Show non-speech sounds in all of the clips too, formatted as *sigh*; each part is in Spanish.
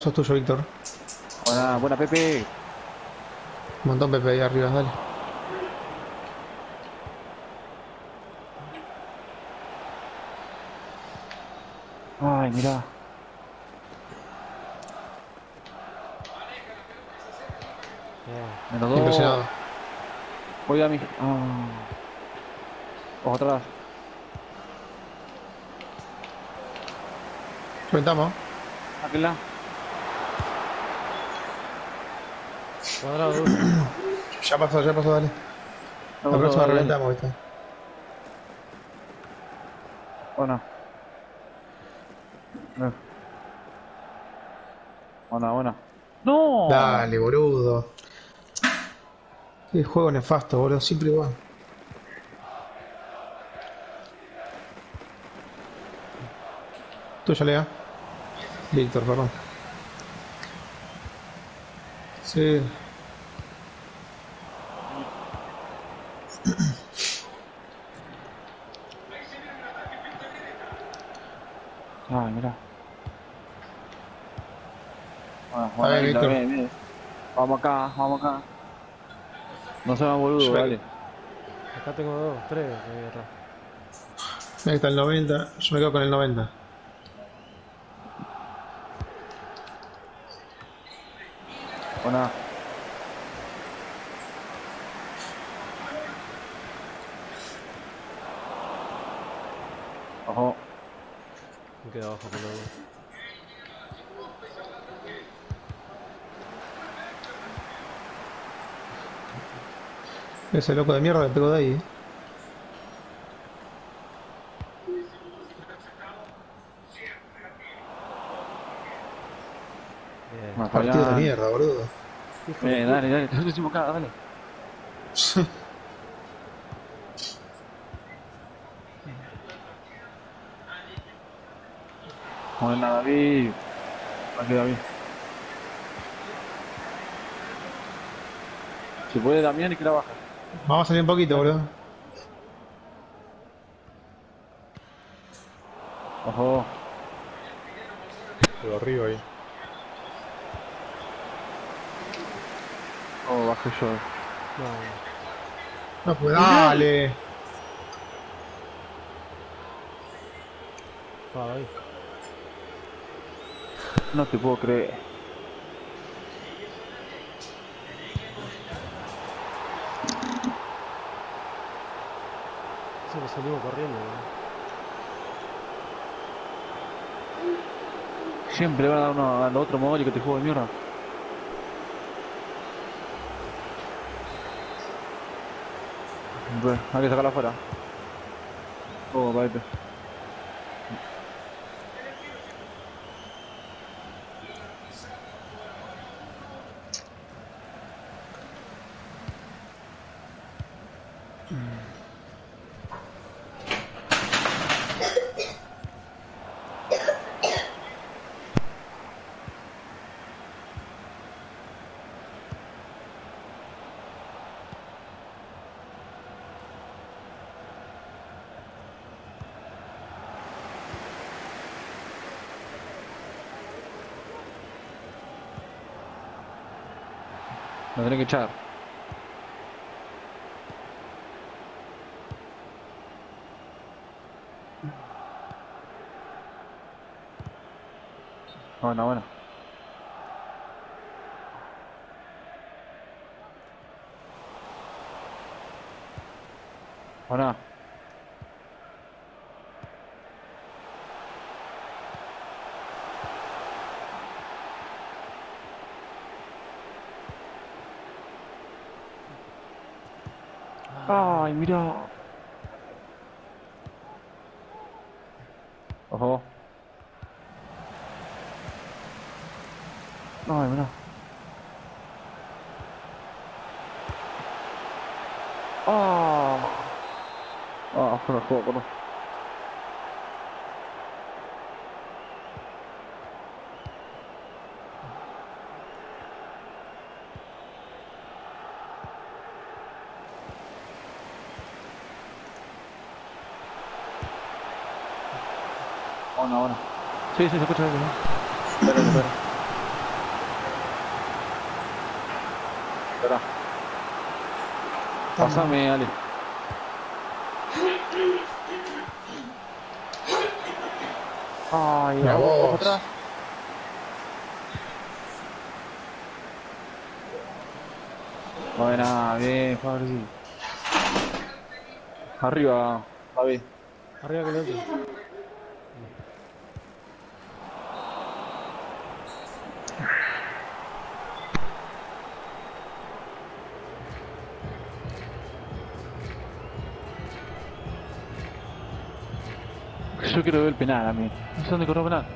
Sos tuyo, Víctor. Buena, buena Pepe. Un montón Pepe ahí arriba, dale. Ay, mira. Menos. Impresionado. Voy a mi. Ah. Ojo atrás. Reventamos. Aquella. Cuadrado duro. Ya pasó, ya pasó, dale. La próxima reventamos, ¿viste? Buena. Eh. Buena, buena. ¡No! Dale, boludo. Qué juego nefasto, boludo. Siempre igual. Tuya, Lea. Víctor, perdón. Sí. Ay, mira. Bueno, A bueno, ver, bien, Víctor. bien, bien. Vamos acá, vamos acá. No se más boludo, dale. Acá tengo dos, tres ahí atrás. Ahí está el 90. Yo me quedo con el 90. Buena. Ojo. Me quedo abajo con los dos. Ese loco de mierda le pegó de ahí. ¿eh? Bien. Partido de mierda, boludo. Puta. dale, dale. Te decimos acá, dale. Buena, David. Aquí, David. Si puede Damián y que la baja. Vamos a salir un poquito, boludo. Ojo. Quedó arriba ahí. Oh, bajé yo. No, No, pues dale. ahí. No te puedo creer. Que salimos corriendo. ¿no? Siempre van a dar uno al otro mogoli que te juego de mierda. Bueno, hay que sacarla afuera. Oh, vete. Lo que echar. Bueno, bueno. Buena. Ay, mira. Ojo. Uno, uno. Sí, sí, se escucha bien. Espera, espera. Espera. Pásame, Ale. Ay, vamos atrás. Buena, bien, Fabri. Arriba, Javi. Arriba que el otro. Yo quiero ver el penal a mí. No sé dónde corrió penal.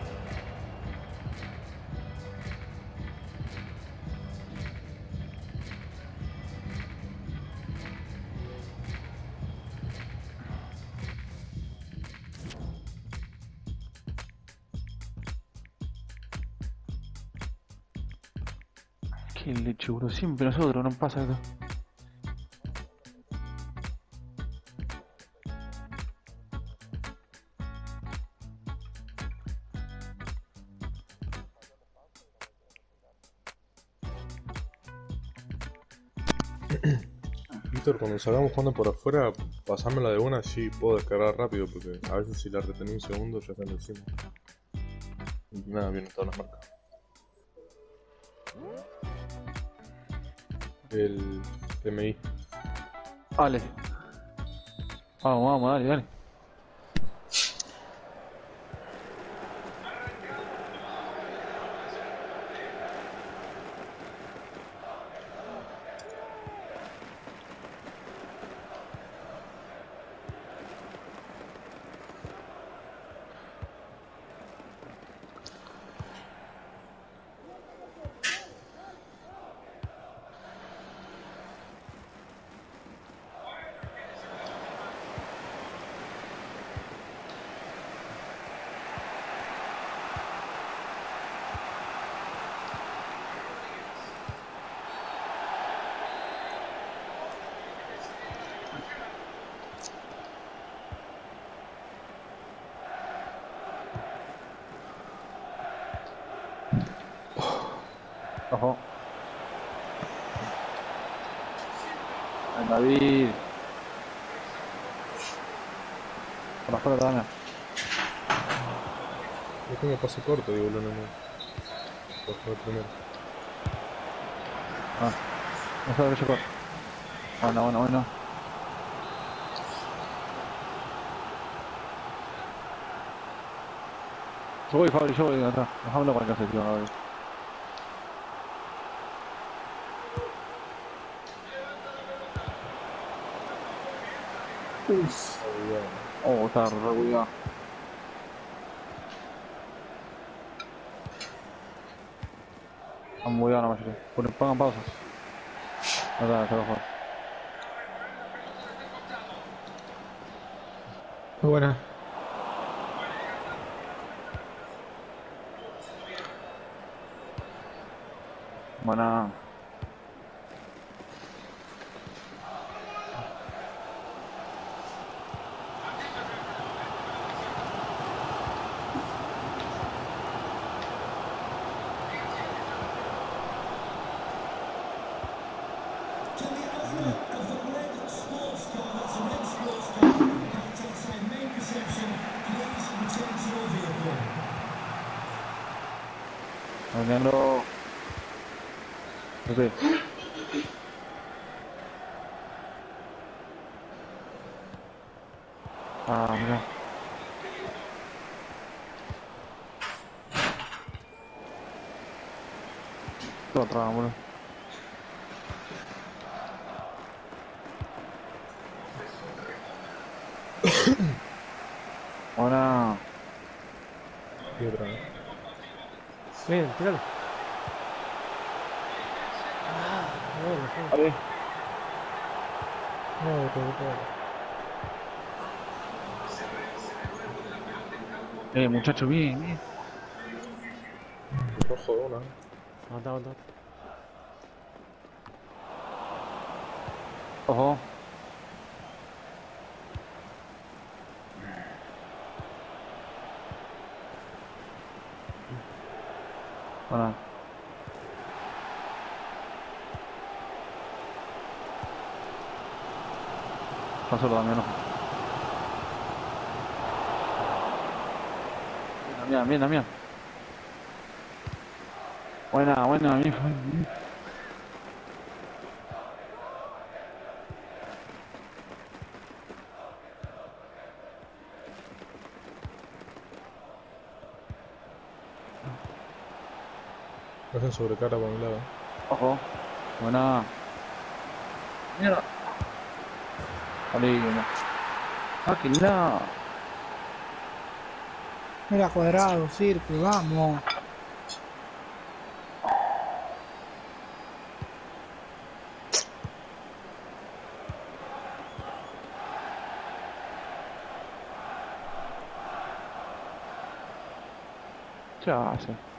Qué leche, bro. Siempre nosotros, no pasa acá. Víctor, cuando salgamos jugando por afuera, pasámela de una así puedo descargar rápido, porque a veces si la retení un segundo ya está encima. Nada, viene todas las marcas. El MI. Dale. Vamos, vamos, dale, dale. Ojo. Ay, David. Por afuera también. Yo tengo pase corto, digo, no, no, no. Por favor, primero. Ah. No sabe que yo corro. Bueno, bueno, bueno. Yo voy, Fabri, yo voy de atrás. Dejámoslo para que se tío, Oh, está re cuidado. Están muy la mayoría. Pongan pausas. No va a jugar. Muy buena. Buena. El negro. No sé. Ah, mira. Todo atrás, boludo. Buena. Y otra vez. Bien, tiralo. Ah, bueno, sí. Vale. No, todo, todo. Eh, muchacho, bien, bien. Rojo de una. Aguanta, aguanta. Ojo. Bueno. Pásalo. Bien, Damián, bien, Damián. Buena, buena, bien. Me hacen sobrecarga por un lado. Ojo. Buena. Mierda. Salimos. Ah, que no. Mira, cuadrado, círculo, vamos. ¿Qué hace?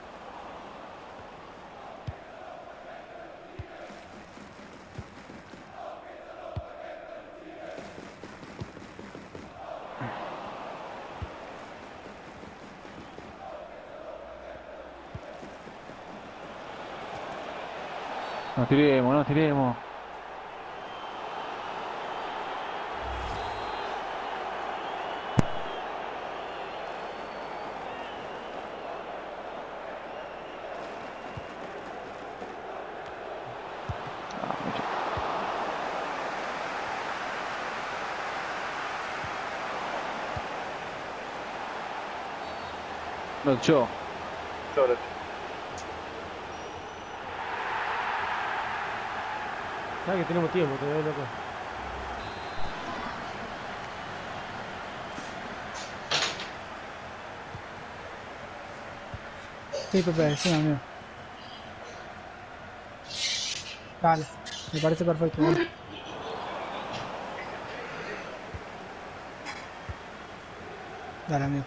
No tiremos, no tiremos. No, yo. Sabes que tenemos tiempo todavía, loco. Sí, Pepe, sí, amigo. Dale, me parece perfecto. dale. Dale, amigo.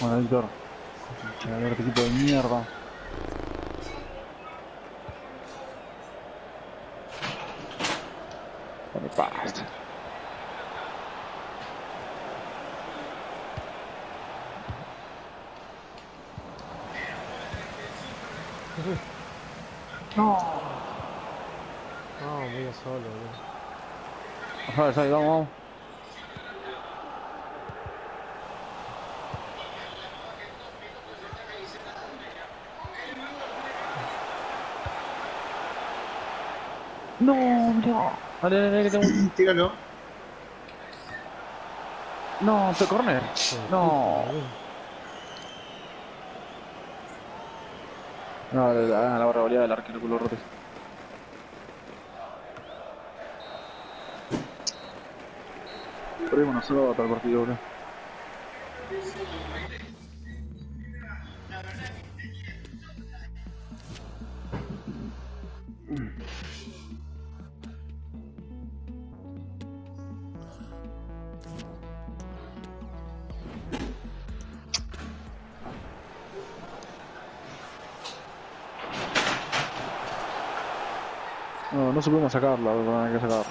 bueno, Víctor. Concha, este equipo de mierda. Dale paz. No, medio solo, boludo. Vamos, vamos, No, no. Dale, dale, dale, que tengo un- *clears throat* Tíralo. No, te corner. No. No, la, la, la barbaridad del arquero culo roto. Perdimos nosotros todo el partido, boludo. No, no supimos sacarla, hay que sacar.